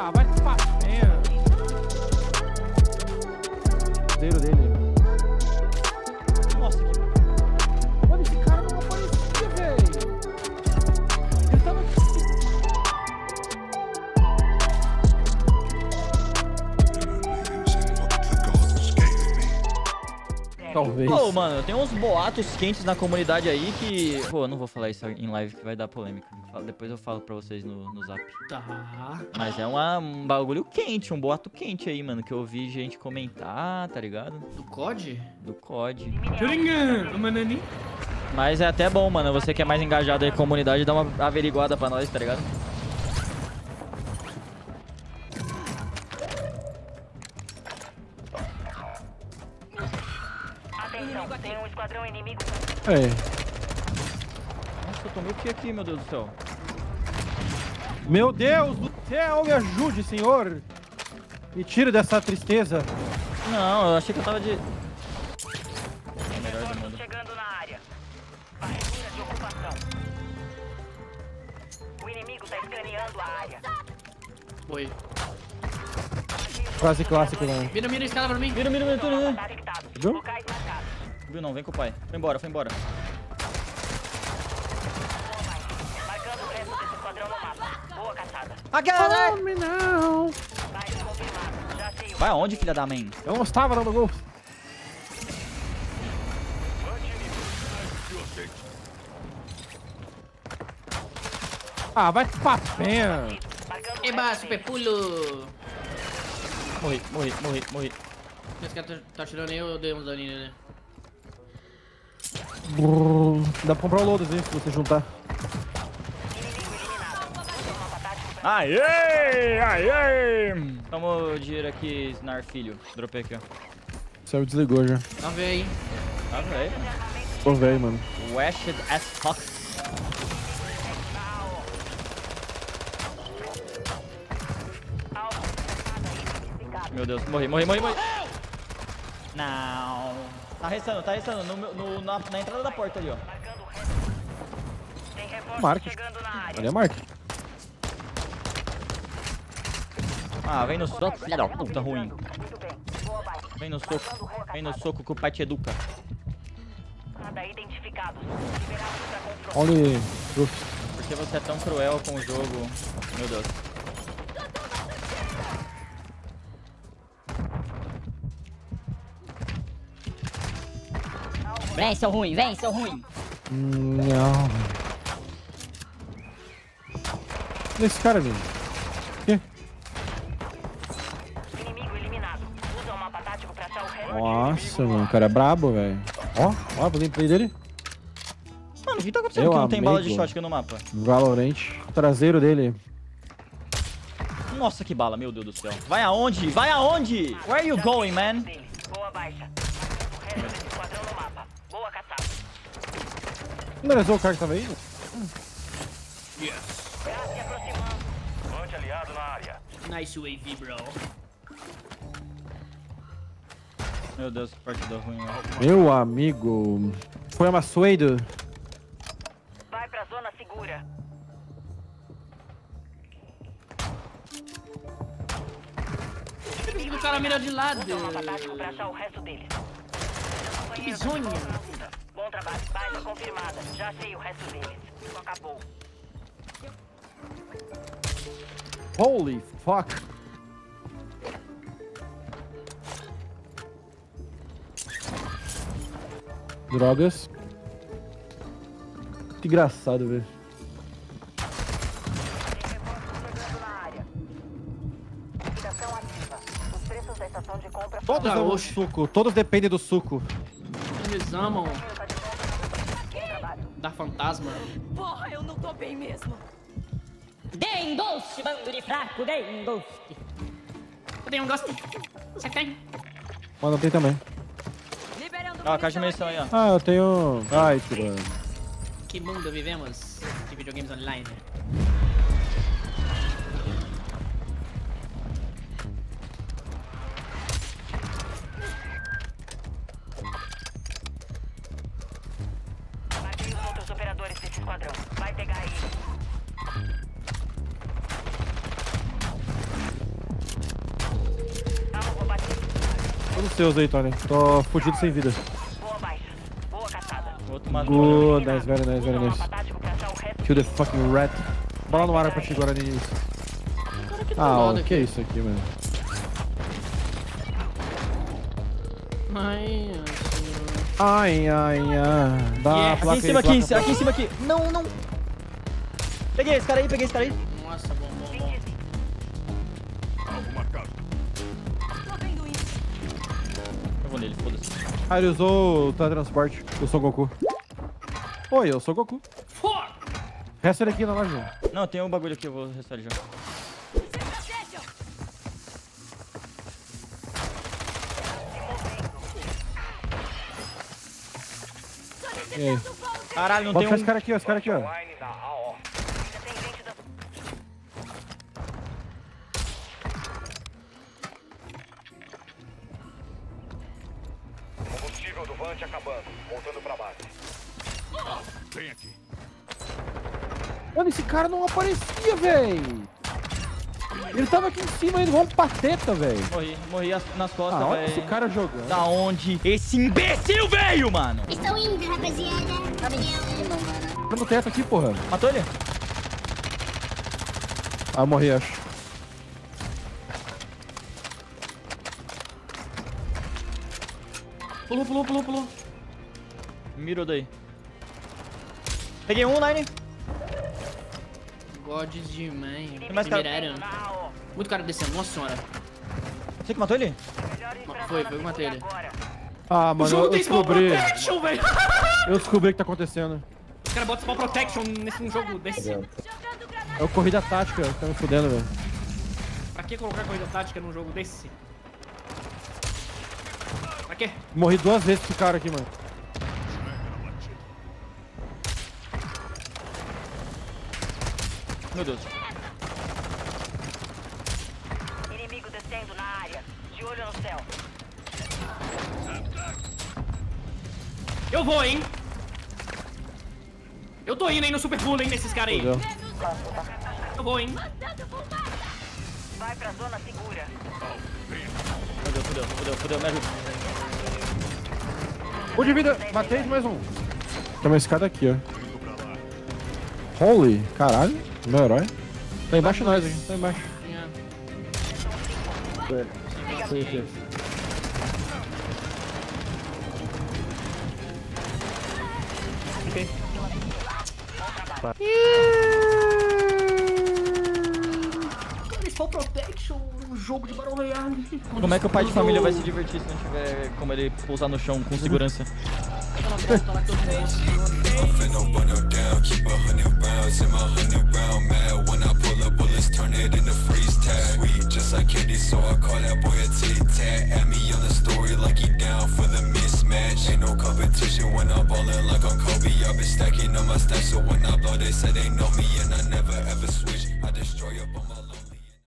Ah, vai te Talvez. Ô, mano, tem uns boatos quentes na comunidade aí que. Pô, eu não vou falar isso em live que vai dar polêmica. Depois eu falo pra vocês no, no zap. Tá. Mas é uma- um bagulho quente, um boato quente aí, mano. Que eu vi gente comentar, tá ligado? Do COD? Do COD. Turingan. Mas é até bom, mano. Você que é mais engajado aí com a comunidade, dá uma averiguada pra nós, tá ligado? Esquadrão inimigo. É. Nossa, eu tomei o que aqui, meu Deus do céu? Meu Deus do céu, me ajude, senhor. Me tire dessa tristeza. Não, eu achei que eu tava de. É melhor do Reforços mundo. chegando na área. Barreira de ocupação. O inimigo tá escaneando a área. Foi. Frase clássica, né? Mira, mira a escada pra mim. Mira, mira, mira, mira. Conectados. Viu? Viu não, vem com o pai. Foi embora, foi embora. Marcando o resto desse esquadrão no mapa. Boa caçada. Come não. Baile confirmado. Já sei o Vai aonde, filha da mãe? Eu não estava dando gol. Ah, vai. Marcando o Eba, super pulo. Morri, morri, morri, morri. Esse cara tá, tá tirando aí, eu dei uns daninhos, né? Dá pra comprar o Lodos, hein, se você juntar. Aê! Aê! Toma o dinheiro aqui, Snar filho. Dropei aqui, ó. Saiu desligou já. Tá velho, hein? Tá velho. Tô velho, mano. Washed as fuck. Meu Deus, morri, morri, morri, morri. Não. Tá restando, tá restando. No, no- na, na entrada da porta ali, ó. Marque. chegando na área. Olha a marca. Ah, vem no soco, filha da puta ruim. Vem no soco. Vem no soco que o pai te educa. Olha. Por que você é tão cruel com o jogo? Meu Deus. Vem, seu ruim, vem, seu ruim. Não. Olha esse cara ali. Que? Inimigo eliminado. Usa o mapa tático pra achar o resto. Nossa, mano, o cara é brabo, velho. Ó, ó, o gameplay dele. Mano, o que tá acontecendo Meu que não tem bala de shotgun no mapa? Valorant. O traseiro dele. Nossa, que bala, meu Deus do céu. Vai aonde? Vai aonde? Where are you going, man? Boa baixa. O resto desse esquadrão no mapa. Boa caçada. Finalizou o cara que tava aí? Gás se aproximando. Monte aliado na área. Nice UAV, bro. Meu Deus, que partida ruim, ó. Meu amigo. Foi amassuado. Vai pra zona segura. O cara mira de lado. Usa o mapa tático pra achar o resto deles. Que bizonha. Bom trabalho. Baixa confirmada. Já sei o resto deles. Só acabou. Holy fuck. Drogas. Que engraçado, velho. Tem reforços chegando na área. Liquidação ativa. Os preços da estação de compra Todos amam o suco. Todos dependem do suco. Eles amam tá de volta. Bom dar fantasma. Porra, eu não tô bem mesmo. Dengoste, bando de fraco, dengoste. Eu tenho um gosto. Você tem? Mas tem também. Liberando Ó, a caixa de munição aí, ó. Ah, eu tenho... Ai, tirando. Que mundo vivemos de videogames online? Seus aí, Tony. Tô fudido sem vida. Boa baixa. Boa caçada. O outro matou. Good, nice, very nice, very nice. Kill the fucking rat. Bola no ar pra ti, Guarani. Ah, moda o que é isso aqui, mano? Ai, ai. Ai, ai, ai. Dá Yeah, Aqui em cima, aqui, aqui em cima, aqui. Não, não. Peguei esse cara aí, peguei esse cara aí. Eu vou nele, foda-se. Ah, ele usou o teletransporte. Eu sou Goku. Oi, eu sou Goku. Fuck! Resta ele aqui na loja. Não, tem um bagulho aqui, eu vou restar ele já. Caralho, não Pode tem um... cara aqui, ó. Esse cara aqui, ó. Combustível do Vante acabando. Voltando pra base. Mano, esse cara não aparecia, véi. Ele tava aqui em cima indo igual um pateta, véi. Morri, morri as- nas costas, Ah, olha velho. esse cara jogando. Da onde esse imbecil veio, mano? Estou indo, rapaziada. Tá no teto aqui, porra. Matou ele? Ah, eu morri, acho. Pulou, pulou, pulou, pulou. Mirou daí. Peguei um, Line. Gods de mãe. Tem mais cara. Muito cara descendo, nossa senhora. Você que matou ele? Foi, foi, eu matei ele. Ah, O mano, jogo eu descobri. protection, velho. Eu descobri o que tá acontecendo. Os caras botam spawn protection nesse um jogo desse. É o corrida tática, tá me fudendo, velho. Pra que colocar corrida tática num jogo desse? Quê? Morri duas vezes com esse cara aqui, mano. Meu Deus. Inimigo descendo na área. De olho no céu. Eu vou, hein? Eu tô indo, hein, no super pulo, hein, nesses caras aí. Eu vou, hein? Vai pra zona segura. Fudeu, fudeu, fudeu, fudeu, me ajuda. Um de vida, matei mais um. Tem uma escada aqui, ó. Holy, caralho, meu herói. Tá embaixo de nós aqui, tá embaixo. Sim, sim. Spawn protection jogo de Battle Royale. Como é que o pai de família vai se divertir se não tiver como ele pousar no chão com segurança? Stacking on my stash, so when I blow, they say they know me, and I never ever switch. I destroy up on my logo.